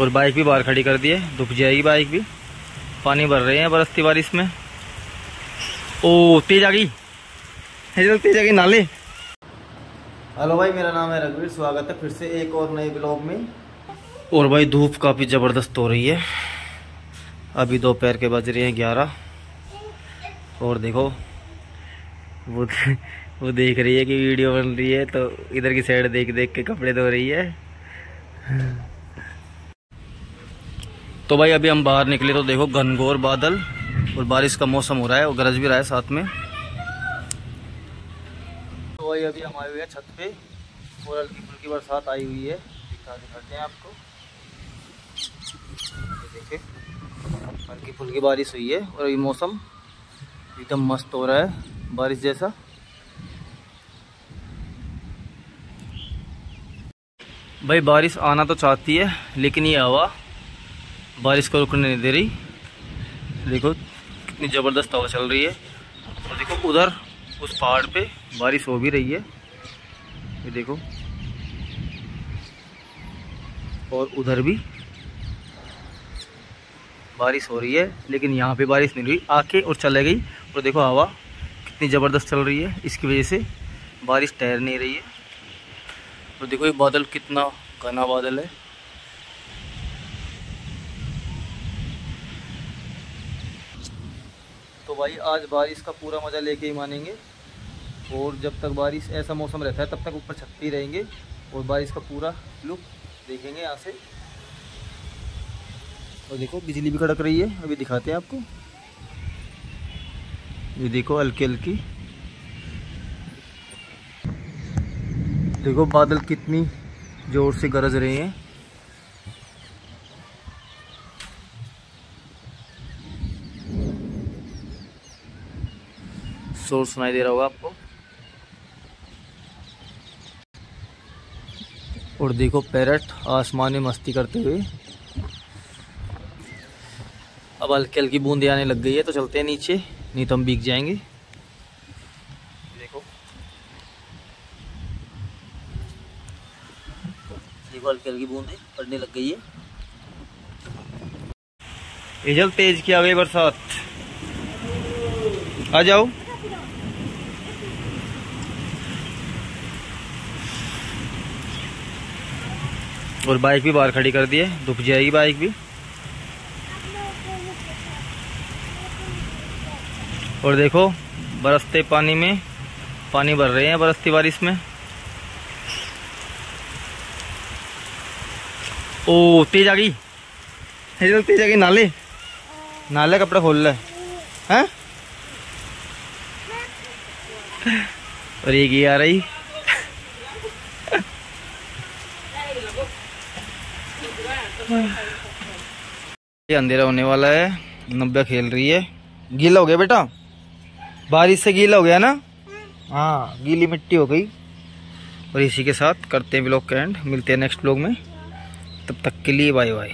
और बाइक भी बाहर खड़ी कर दी है। धुप जाएगी बाइक भी। पानी भर रहे हैं बरसती बारिश में। ओ तेज आ गई। तेज आ गई नाले। हेलो भाई मेरा नाम है रघुवीर। स्वागत है फिर से एक और नए ब्लॉग में। और भाई धूप काफ़ी ज़बरदस्त हो रही है। अभी दोपहर के बज रहे हैं ग्यारह। और देखो वो वो देख रही है कि वीडियो बन रही है तो इधर की साइड देख देख के कपड़े धो रही है। तो भाई अभी हम बाहर निकले तो देखो घनघोर बादल और बारिश का मौसम हो रहा है और गरज भी रहा है साथ में। तो भाई अभी हम आए हुए हैं छत पे और हल्की फुल्की बरसात आई हुई है। दिखा दिखाते हैं आपको। देखिए हल्की फुल्की बारिश हुई है और अभी मौसम एकदम मस्त हो रहा है, बारिश जैसा। भाई बारिश आना तो चाहती है, लेकिन ये हवा बारिश को रुकने नहीं दे रही। देखो कितनी ज़बरदस्त हवा चल रही है। और देखो उधर उस पहाड़ पे बारिश हो भी रही है। ये देखो। और उधर भी बारिश हो रही है, लेकिन यहाँ पे बारिश नहीं हुई। आके और चले गई। और देखो हवा कितनी ज़बरदस्त चल रही है। इसकी वजह से बारिश ठहर नहीं रही है। और देखो ये बादल कितना घना बादल है। तो भाई आज बारिश का पूरा मज़ा लेके ही मानेंगे। और जब तक बारिश ऐसा मौसम रहता है, तब तक ऊपर छत ही रहेंगे। और बारिश का पूरा लुक देखेंगे यहाँ से। और देखो, बिजली भी कड़क रही है। अभी दिखाते हैं आपको। ये देखो हल्की हल्की। देखो बादल कितनी ज़ोर से गरज रहे हैं। शोर सुनाई दे रहा होगा आपको। और देखो पैरट, आसमान में मस्ती करते हुए। अब हल्की हल्की बूंदे आने लग गई है तो चलते हैं नीचे, नहीं तो हम भीग जाएँगे। देखो। देखो हल्की हल्की बूंदे पड़ने लग गई है। इजल तेज की आ बरसात। आ जाओ। और बाइक भी बाहर खड़ी कर दी है। धुप जाएगी बाइक भी। और देखो, बरसते पानी में पानी भर रहे हैं बरसती बारिश में। ओ, तेज आ गई। तेज आ गई नाले। नाले कपड़ा खोल है? और ये आ रही। ये अंधेरा होने वाला है। नब्बे खेल रही है। गीला हो गया बेटा? बारिश से गीला हो गया ना? हाँ गीली मिट्टी हो गई। और इसी के साथ करते हैं ब्लॉग का एंड मिलते हैं नेक्स्ट ब्लॉग में। तब तक के लिए बाय बाय